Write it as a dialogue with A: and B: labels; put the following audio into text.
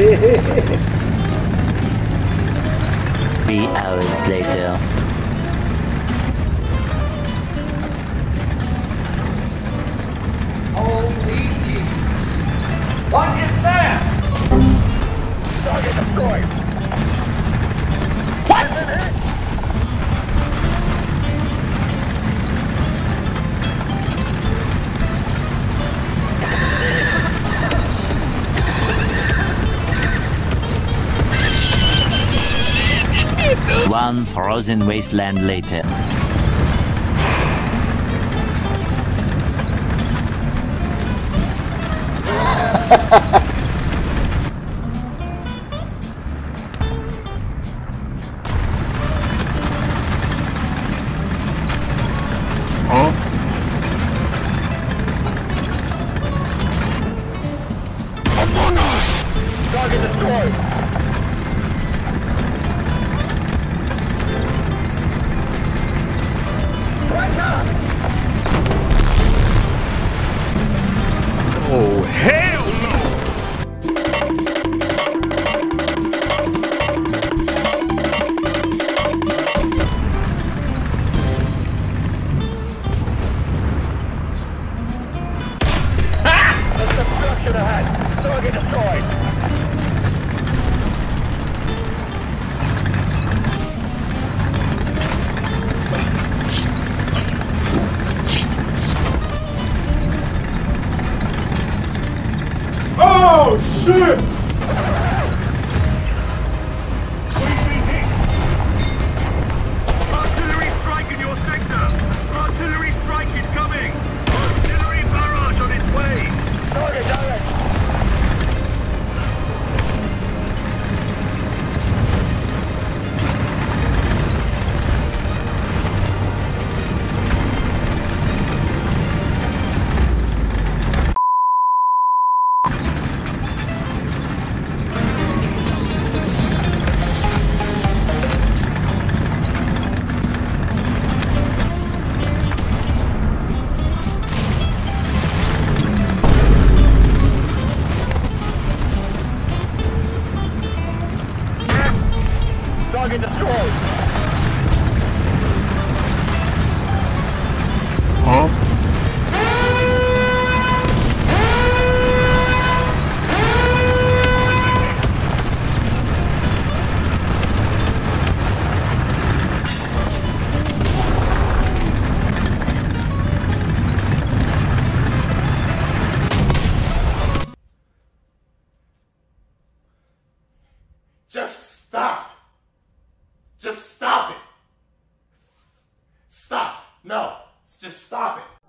A: Three hours later.
B: Holy Jesus! What is that? Target deployed. What?
A: Unfrozen wasteland later. Target destroyed.
C: Target destroyed. Oh, shit! Target destroyed.
D: Just Stop. No. Just stop it.